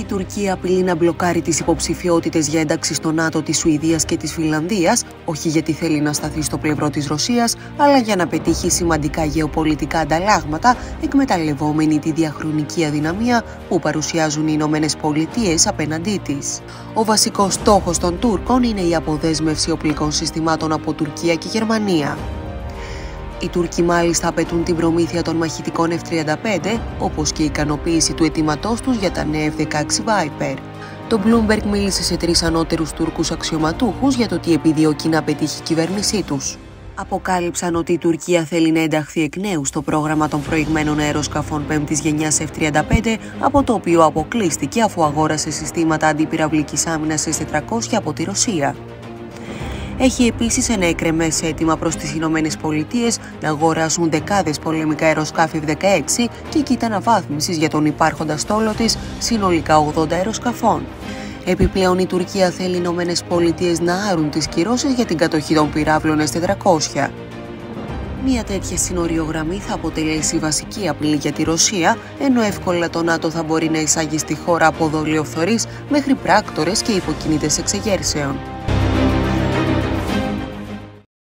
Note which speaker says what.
Speaker 1: Η Τουρκία απειλεί να μπλοκάρει τις υποψηφιότητες για ένταξη στο ΝΑΤΟ της Σουηδίας και της Φιλανδίας, όχι γιατί θέλει να σταθεί στο πλευρό της Ρωσίας, αλλά για να πετύχει σημαντικά γεωπολιτικά ανταλλάγματα, εκμεταλλευόμενη τη διαχρονική αδυναμία που παρουσιάζουν οι Ηνωμένες Πολιτείες απέναντί της. Ο βασικός στόχος των Τούρκων είναι η αποδέσμευση οπλικών συστημάτων από Τουρκία και Γερμανία. Οι Τούρκοι μάλιστα απαιτούν την προμήθεια των μαχητικών F-35, όπως και η ικανοποίηση του αιτήματός τους για τα νέα F-16 Viper. Το Bloomberg μίλησε σε τρεις ανώτερους Τούρκους αξιωματούχους για το τι επιδιώκει να πετύχει η κυβέρνησή τους. Αποκάλυψαν ότι η Τουρκία θέλει να ενταχθεί εκ νέου στο πρόγραμμα των προηγμένων αεροσκαφών 5η γενιάς F-35, από το οποίο αποκλείστηκε αφού αγόρασε συστήματα αντιπυραυλικής άμυνας S-400 από τη Ρωσία έχει επίσης ένα εκρεμές αίτημα προς τις Ηνωμένες Πολιτείες να αγοράσουν δεκάδες πολεμικά αεροσκάφη F-16 και κοίτα αναβάθμισης για τον υπάρχοντα στόλο της συνολικά 80 αεροσκαφών. Επιπλέον η Τουρκία θέλει οι Ηνωμένες Πολιτείες να άρουν τις κυρώσεις για την κατοχή των πυράβλων S-400. Μια τέτοια συνοριογραμμή θα αποτελέσει βασική απειλή για τη Ρωσία, ενώ εύκολα το ΝΑΤΟ θα μπορεί να εισάγει στη χώρα από δολιοφθορείς μέχρι πράκτορες και υποκινήτες εξεγέρσεων.